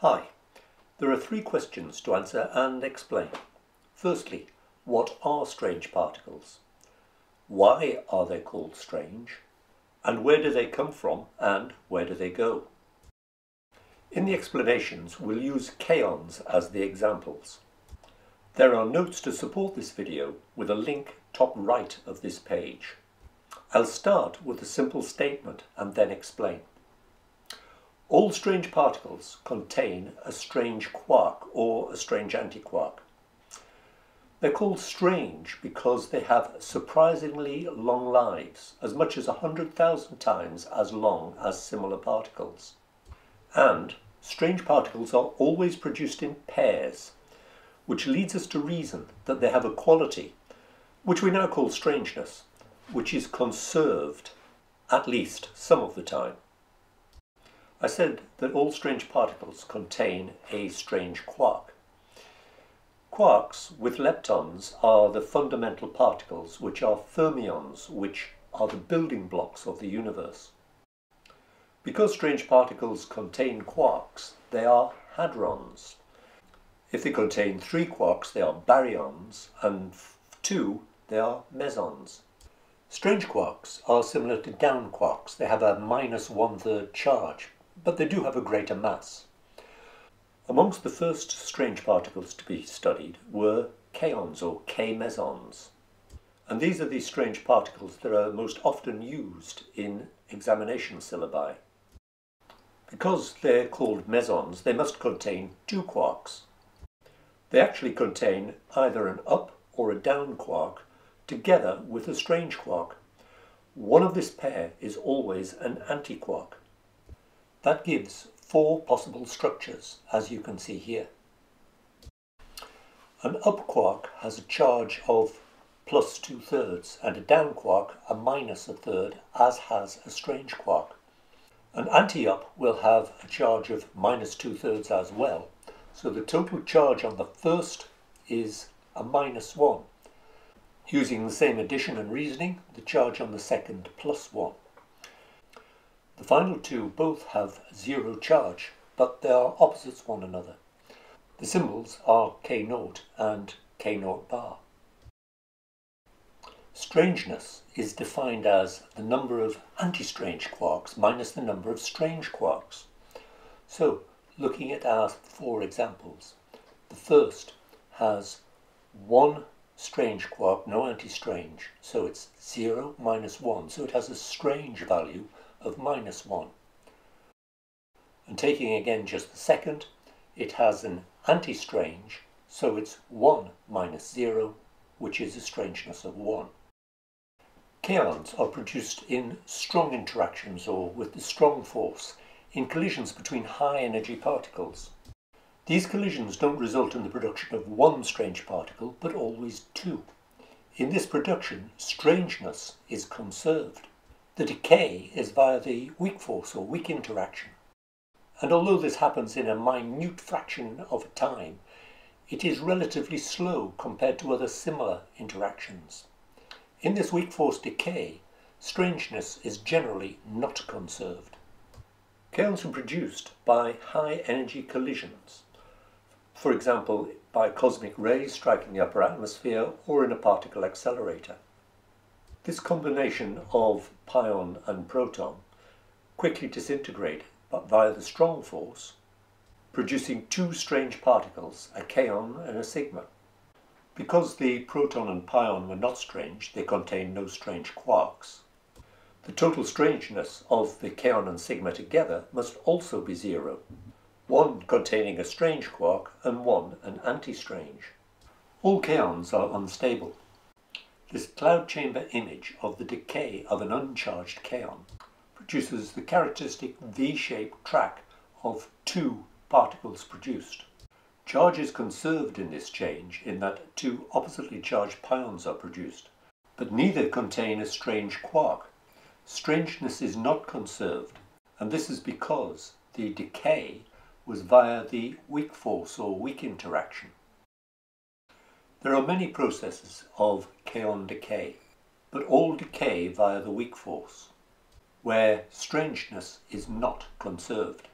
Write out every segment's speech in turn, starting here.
Hi, there are three questions to answer and explain. Firstly, what are strange particles? Why are they called strange? And where do they come from and where do they go? In the explanations, we'll use kaons as the examples. There are notes to support this video with a link top right of this page. I'll start with a simple statement and then explain. All strange particles contain a strange quark or a strange antiquark. They're called strange because they have surprisingly long lives, as much as 100,000 times as long as similar particles. And strange particles are always produced in pairs, which leads us to reason that they have a quality, which we now call strangeness, which is conserved, at least some of the time. I said that all strange particles contain a strange quark. Quarks with leptons are the fundamental particles which are fermions, which are the building blocks of the universe. Because strange particles contain quarks, they are hadrons. If they contain three quarks, they are baryons, and two, they are mesons. Strange quarks are similar to down quarks. They have a minus one-third charge, but they do have a greater mass. Amongst the first strange particles to be studied were kaons or K-mesons. And these are the strange particles that are most often used in examination syllabi. Because they're called mesons, they must contain two quarks. They actually contain either an up or a down quark together with a strange quark. One of this pair is always an antiquark. That gives four possible structures, as you can see here. An up quark has a charge of plus two thirds and a down quark a minus a third, as has a strange quark. An anti-up will have a charge of minus two thirds as well, so the total charge on the first is a minus one. Using the same addition and reasoning, the charge on the second plus one. The final two both have zero charge, but they are opposites one another. The symbols are K naught and K naught bar. Strangeness is defined as the number of anti-strange quarks minus the number of strange quarks. So, looking at our four examples, the first has one strange quark, no anti-strange, so it's 0 minus 1, so it has a strange value of minus 1. And taking again just the second, it has an anti-strange, so it's 1 minus 0, which is a strangeness of 1. Kaons are produced in strong interactions or with the strong force in collisions between high energy particles. These collisions don't result in the production of one strange particle, but always two. In this production, strangeness is conserved. The decay is via the weak force or weak interaction. And although this happens in a minute fraction of time, it is relatively slow compared to other similar interactions. In this weak force decay, strangeness is generally not conserved. Kaons are produced by high energy collisions, for example by cosmic rays striking the upper atmosphere or in a particle accelerator. This combination of pion and proton quickly disintegrate but via the strong force, producing two strange particles, a kaon and a sigma. Because the proton and pion were not strange, they contain no strange quarks. The total strangeness of the kaon and sigma together must also be zero, one containing a strange quark and one an anti-strange. All kaons are unstable, this cloud chamber image of the decay of an uncharged kaon produces the characteristic V-shaped track of two particles produced. Charge is conserved in this change in that two oppositely charged pions are produced, but neither contain a strange quark. Strangeness is not conserved, and this is because the decay was via the weak force or weak interaction. There are many processes of kaon decay, but all decay via the weak force, where strangeness is not conserved.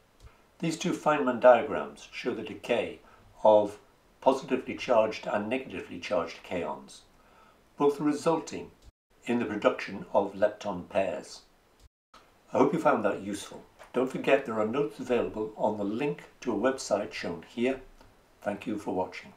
These two Feynman diagrams show the decay of positively charged and negatively charged kaons, both resulting in the production of lepton pairs. I hope you found that useful. Don't forget there are notes available on the link to a website shown here. Thank you for watching.